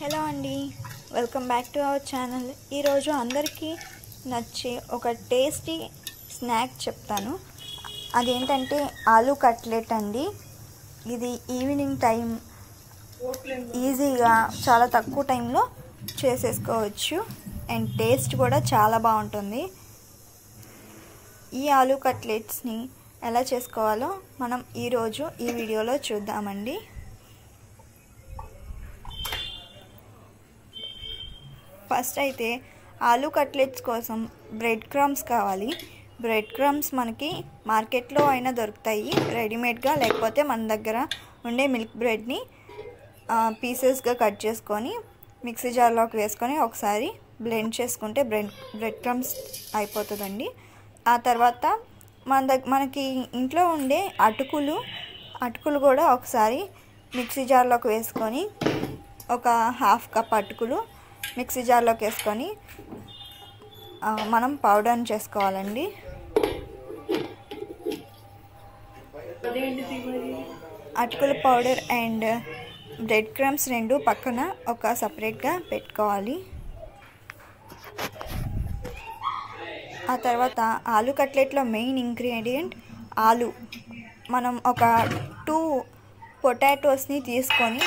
Hello అండి. Welcome back to our channel. ఈరోజు అందరికీ నచ్చే ఒక టేస్టీ స్నాక్ చెప్తాను. అదేంటంటే ఆలూ కట్లెట్ అండి. ఇది ఈవినింగ్ టైం ఈజీగా చాలా తక్కువ టైంలో చేసేసుకోవచ్చు. అండ్ టేస్ట్ కూడా చాలా బాగుంటుంది. ఈ ఆలూ కట్లెట్స్ని ఎలా చేసుకోవాలో మనం ఈరోజు ఈ వీడియోలో చూద్దామండి. ఫస్ట్ అయితే ఆలూ కట్లెట్స్ కోసం బ్రెడ్ క్రమ్స్ కావాలి. బ్రెడ్ క్రమ్స్ మనకి మార్కెట్లో అయినా దొరుకుతాయి. రెడీమేడ్గా లేకపోతే మన దగ్గర ఉండే మిల్క్ బ్రెడ్ని పీసెస్గా కట్ చేసుకొని మిక్సీ జార్లోకి వేసుకొని ఒకసారి బ్లెండ్ చేసుకుంటే బ్రెడ్ బ్రెడ్ క్రమ్స్ అయిపోతుందండి. ఆ తర్వాత మన దగ్గర మనకి ఇంట్లో ఉండే అటుకులు అటుకులు కూడా ఒకసారి మిక్సీ జార్లోకి వేసుకొని ఒక హాఫ్ కప్ అటుకులు మిక్సీ జార్లోకి వేసుకొని మనం పౌడర్ని చేసుకోవాలండి. అటుకుల పౌడర్ అండ్ బ్రెడ్ క్రమ్స్ రెండు పక్కన ఒక సపరేట్గా పెట్టుకోవాలి. ఆ తర్వాత ఆలు కట్లెట్లో మెయిన్ ఇంగ్రీడియంట్ ఆలు. మనం ఒక టూ పొటాటోస్ని తీసుకొని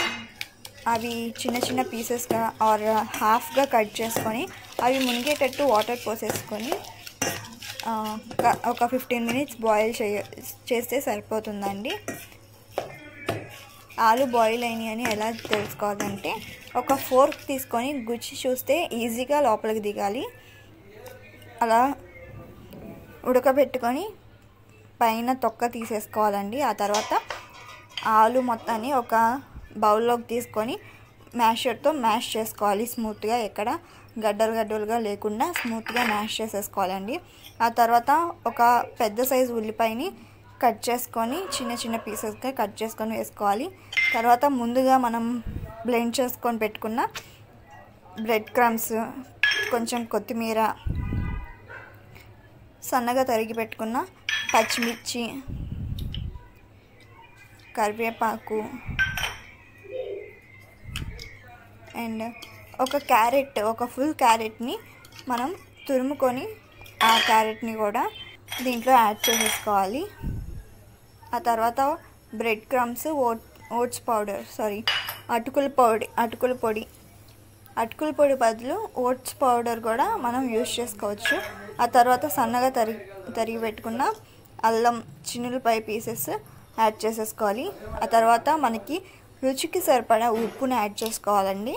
అవి చిన్న చిన్న పీసెస్గా ఆర్ హాఫ్గా కట్ చేసుకొని అవి మునిగేటట్టు వాటర్ పోసేసుకొని ఒక ఫిఫ్టీన్ మినిట్స్ బాయిల్ చేయ చేస్తే సరిపోతుందండి. ఆలు బాయిల్ అయినాయి అని ఎలా తెలుసుకోవాలంటే ఒక ఫోర్క్ తీసుకొని గుచ్చి చూస్తే ఈజీగా లోపలికి దిగాలి. అలా ఉడకబెట్టుకొని పైన తొక్క తీసేసుకోవాలండి. ఆ తర్వాత ఆలు మొత్తాన్ని ఒక బౌల్లోకి తీసుకొని మ్యాషర్తో మ్యాష్ చేసుకోవాలి స్మూత్గా ఎక్కడ గడ్డలు గడ్డలుగా లేకుండా స్మూత్గా మ్యాష్ చేసేసుకోవాలండి. ఆ తర్వాత ఒక పెద్ద సైజు ఉల్లిపాయని కట్ చేసుకొని చిన్న చిన్న పీసెస్గా కట్ చేసుకొని వేసుకోవాలి. తర్వాత ముందుగా మనం బ్లెండ్ చేసుకొని పెట్టుకున్న బ్రెడ్ క్రమ్స్ కొంచెం కొత్తిమీర సన్నగా తరిగి పెట్టుకున్న పచ్చిమిర్చి కరివేపాకు అండ్ ఒక క్యారెట్ ఒక ఫుల్ క్యారెట్ని మనం తురుముకొని ఆ క్యారెట్ని కూడా దీంట్లో యాడ్ చేసేసుకోవాలి. ఆ తర్వాత bread crumbs oat oats powder sorry అటుకుల పొడి అటుకుల పొడి. అటుకుల పొడి బదులు ఓట్స్ పౌడర్ కూడా మనం యూజ్ చేసుకోవచ్చు. ఆ తర్వాత సన్నగా తరిగి తరిగి పెట్టుకున్న అల్లం చిన్నులపై పీసెస్ యాడ్ చేసేసుకోవాలి. ఆ తర్వాత మనకి రుచికి సరిపడా ఉప్పుని యాడ్ చేసుకోవాలండి.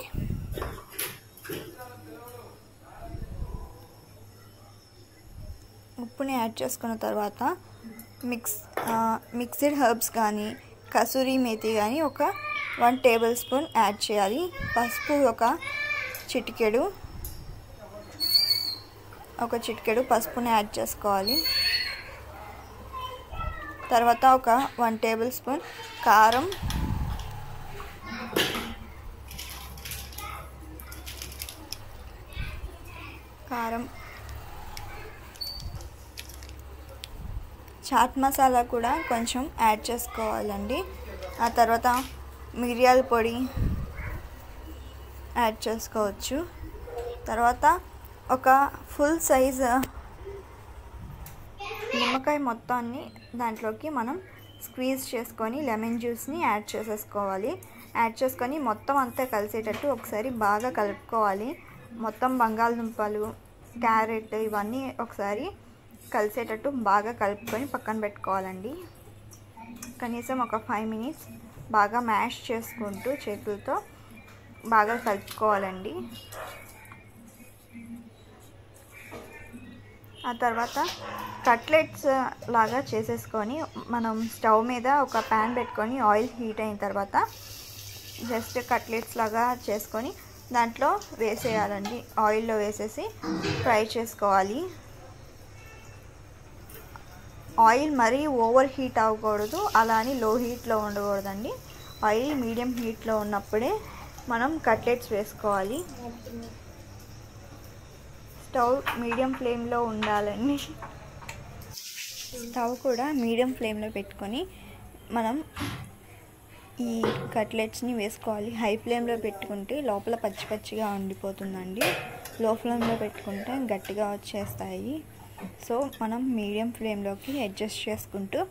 ఉప్పుని యాడ్ చేసుకున్న తర్వాత మిక్స్ మిక్స్డ్ హర్బ్స్ కానీ కసూరి మేతి కానీ ఒక వన్ టేబుల్ స్పూన్ యాడ్ చేయాలి. పసుపు ఒక చిటికెడు ఒక చిటికెడు పసుపుని యాడ్ చేసుకోవాలి. తర్వాత ఒక వన్ టేబుల్ స్పూన్ కారం కారం. చాట్ మసాలా కూడా కొంచెం యాడ్ చేసుకోవాలండి. ఆ తర్వాత మిరియాల పొడి యాడ్ చేసుకోవచ్చు. తర్వాత ఒక ఫుల్ సైజ్ నిమ్మకాయ మొత్తాన్ని దాంట్లోకి మనం స్క్వీజ్ చేసుకొని లెమన్ జ్యూస్ని యాడ్ చేసేసుకోవాలి. యాడ్ చేసుకొని మొత్తం అంతా కలిసేటట్టు ఒకసారి బాగా కలుపుకోవాలి. మొత్తం బంగాళదుంపలు క్యారెట్ ఇవన్నీ ఒకసారి కలిసేటట్టు బాగా కలుపుకొని పక్కన పెట్టుకోవాలండి. కనీసం ఒక ఫైవ్ మినిట్స్ బాగా మ్యాష్ చేసుకుంటూ చేతులతో బాగా కలుపుకోవాలండి. ఆ తర్వాత కట్లెట్స్ లాగా చేసేసుకొని మనం స్టవ్ మీద ఒక ప్యాన్ పెట్టుకొని ఆయిల్ హీట్ అయిన తర్వాత జస్ట్ కట్లెట్స్ లాగా చేసుకొని దాంట్లో వేసేయాలండి. ఆయిల్లో వేసేసి ఫ్రై చేసుకోవాలి. ఆయిల్ మరీ ఓవర్ హీట్ అవ్వకూడదు. అలా అని లో హీట్లో ఉండకూడదండి. ఆయిల్ మీడియం హీట్లో ఉన్నప్పుడే మనం కట్లెట్స్ వేసుకోవాలి. స్టవ్ మీడియం ఫ్లేమ్లో ఉండాలండి. స్టవ్ కూడా మీడియం ఫ్లేమ్లో పెట్టుకొని మనం ఈ కట్లెట్స్ని వేసుకోవాలి. హై ఫ్లేమ్లో పెట్టుకుంటే లోపల పచ్చి పచ్చిగా ఉండిపోతుందండి. లో ఫ్లేమ్లో పెట్టుకుంటే గట్టిగా వచ్చేస్తాయి. సో మనం మీడియం ఫ్లేమ్లోకి అడ్జస్ట్ చేసుకుంటూ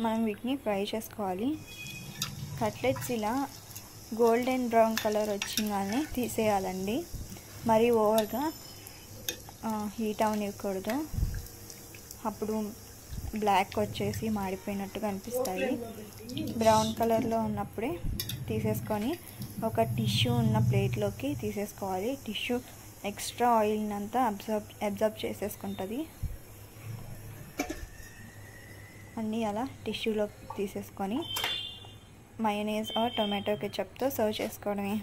మనం వీటిని ఫ్రై చేసుకోవాలి. కట్లెట్స్ ఇలా గోల్డెన్ బ్రౌన్ కలర్ వచ్చింగానే తీసేయాలండి. మరీ ఓవర్గా హీట్ అవనివ్వకూడదు అప్పుడు బ్లాక్ వచ్చేసి మాడిపోయినట్టు కనిపిస్తాయి బ్రౌన్ కలర్లో ఉన్నప్పుడే తీసేసుకొని ఒక టిష్యూ ఉన్న ప్లేట్లోకి తీసేసుకోవాలి. టిష్యూ ఎక్స్ట్రా ఆయిల్ని అంతా అబ్జర్బ్ అబ్జర్బ్ చేసేసుకుంటుంది. అన్నీ అలా టిష్యూలో తీసేసుకొని మయోనీస్ ఆర్ టొమాటో కెచప్తో సర్వ్ చేసుకోవడమే.